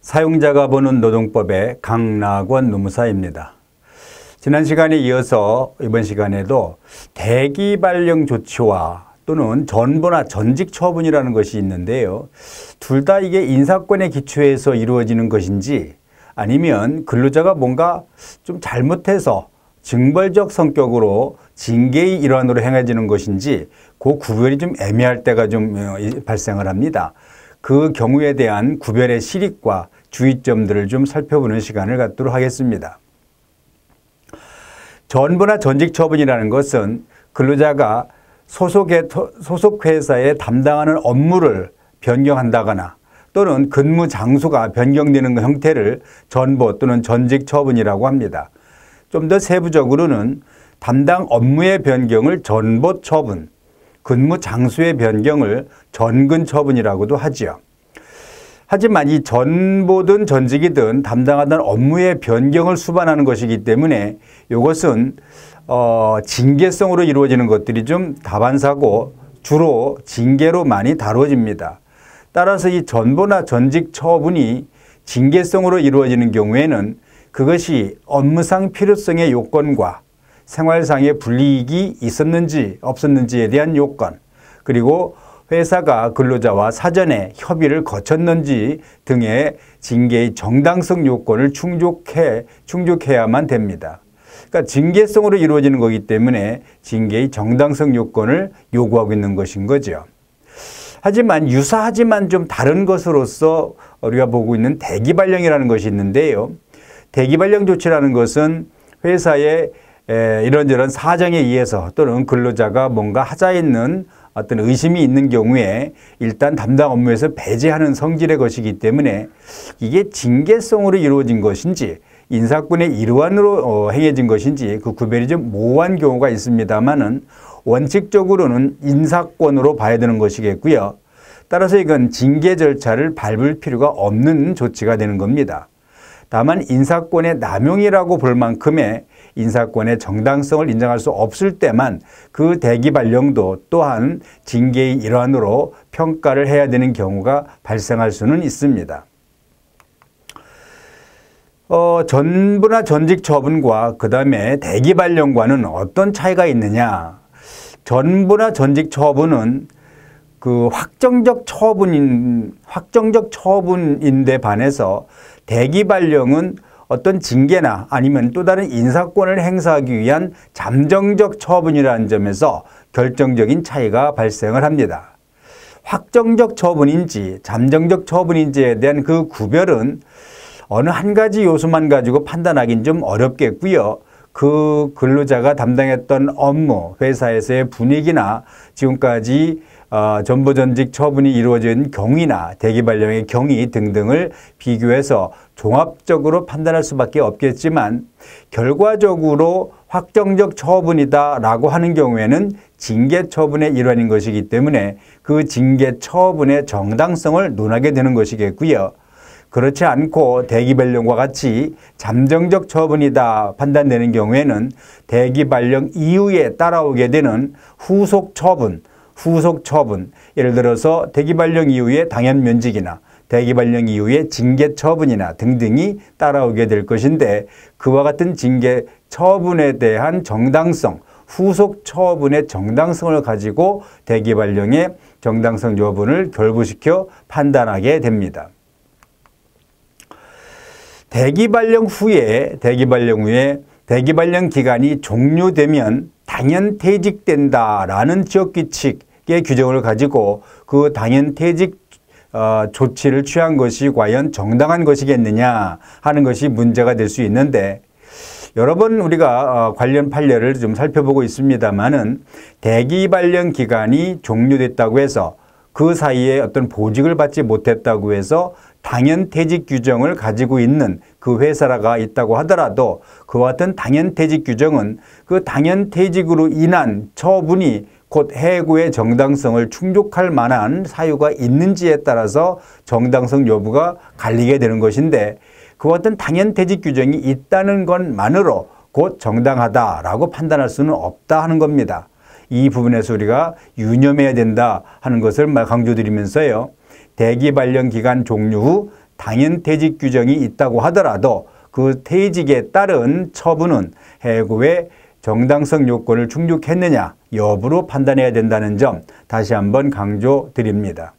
사용자가 보는 노동법의 강락원 노무사입니다. 지난 시간에 이어서 이번 시간에도 대기 발령 조치와 또는 전보나 전직 처분이라는 것이 있는데요. 둘 다 이게 인사권의 기초에서 이루어지는 것인지 아니면 근로자가 뭔가 좀 잘못해서 증벌적 성격으로 징계의 일환으로 행해지는 것인지 그 구별이 좀 애매할 때가 좀 어, 발생을 합니다. 그 경우에 대한 구별의 실익과 주의점들을 좀 살펴보는 시간을 갖도록 하겠습니다. 전부나 전직 처분이라는 것은 근로자가 소속의, 소속 회사에 담당하는 업무를 변경한다거나 또는 근무 장소가 변경되는 형태를 전보 또는 전직 처분이라고 합니다. 좀 더 세부적으로는 담당 업무의 변경을 전보 처분, 근무 장소의 변경을 전근 처분이라고도 하지요. 하지만 이 전보든 전직이든 담당하던 업무의 변경을 수반하는 것이기 때문에 이것은 어, 징계성으로 이루어지는 것들이 좀 다반사고 주로 징계로 많이 다뤄집니다. 따라서 이 전보나 전직 처분이 징계성으로 이루어지는 경우에는 그것이 업무상 필요성의 요건과 생활상의 불이익이 있었는지 없었는지에 대한 요건 그리고 회사가 근로자와 사전에 협의를 거쳤는지 등의 징계의 정당성 요건을 충족해, 충족해야만 됩니다. 그러니까 징계성으로 이루어지는 거기 때문에 징계의 정당성 요건을 요구하고 있는 것인 거죠. 하지만 유사하지만 좀 다른 것으로서 우리가 보고 있는 대기발령이라는 것이 있는데요. 대기발령 조치라는 것은 회사의 이런저런 사정에 의해서 또는 근로자가 뭔가 하자 있는 어떤 의심이 있는 경우에 일단 담당 업무에서 배제하는 성질의 것이기 때문에 이게 징계성으로 이루어진 것인지 인사권의 일환으로 어, 행해진 것인지 그 구별이 좀 모호한 경우가 있습니다만은 원칙적으로는 인사권으로 봐야 되는 것이겠고요. 따라서 이건 징계 절차를 밟을 필요가 없는 조치가 되는 겁니다. 다만 인사권의 남용이라고 볼 만큼의 인사권의 정당성을 인정할 수 없을 때만 그 대기 발령도 또한 징계의 일환으로 평가를 해야 되는 경우가 발생할 수는 있습니다. 어, 전부나 전직 처분과 그 다음에 대기 발령과는 어떤 차이가 있느냐. 전부나 전직 처분은 그 확정적 처분인, 확정적 처분인데 반해서 대기 발령은 어떤 징계나 아니면 또 다른 인사권을 행사하기 위한 잠정적 처분이라는 점에서 결정적인 차이가 발생을 합니다. 확정적 처분인지 잠정적 처분인지에 대한 그 구별은 어느 한 가지 요소만 가지고 판단하기는 좀 어렵겠고요. 그 근로자가 담당했던 업무, 회사에서의 분위기나 지금까지 어, 전부전직 처분이 이루어진 경위나 대기발령의 경위 등등을 비교해서 종합적으로 판단할 수밖에 없겠지만 결과적으로 확정적 처분이다라고 하는 경우에는 징계 처분의 일환인 것이기 때문에 그 징계 처분의 정당성을 논하게 되는 것이겠고요. 그렇지 않고 대기발령과 같이 잠정적 처분이다 판단되는 경우에는 대기발령 이후에 따라오게 되는 후속 처분, 후속 처분, 예를 들어서 대기발령 이후에 당연 면직이나 대기발령 이후에 징계 처분이나 등등이 따라오게 될 것인데 그와 같은 징계 처분에 대한 정당성, 후속 처분의 정당성을 가지고 대기발령의 정당성 여부를 결부시켜 판단하게 됩니다. 대기발령 후에 대기발령 후에 대기발령 기간이 종료되면 당연 퇴직된다라는 지역규칙 의 규정을 가지고 그 당연 퇴직 어, 조치를 취한 것이 과연 정당한 것이겠느냐 하는 것이 문제가 될 수 있는데 여러 번 우리가 어, 관련 판례를 좀 살펴보고 있습니다만은 대기 발령 기간이 종료됐다고 해서 그 사이에 어떤 보직을 받지 못했다고 해서 당연 퇴직 규정을 가지고 있는 그 회사가 있다고 하더라도 그와 같은 당연 퇴직 규정은 그 당연 퇴직으로 인한 처분이 곧 해고의 정당성을 충족할 만한 사유가 있는지에 따라서 정당성 여부가 갈리게 되는 것인데 그와 같은 당연 퇴직 규정이 있다는 것만으로 곧 정당하다라고 판단할 수는 없다 하는 겁니다. 이 부분에서 우리가 유념해야 된다 하는 것을 강조드리면서요. 대기 발령 기간 종료 후 당연퇴직 규정이 있다고 하더라도 그 퇴직에 따른 처분은 해고의 정당성 요건을 충족했느냐 여부로 판단해야 된다는 점 다시 한번 강조드립니다.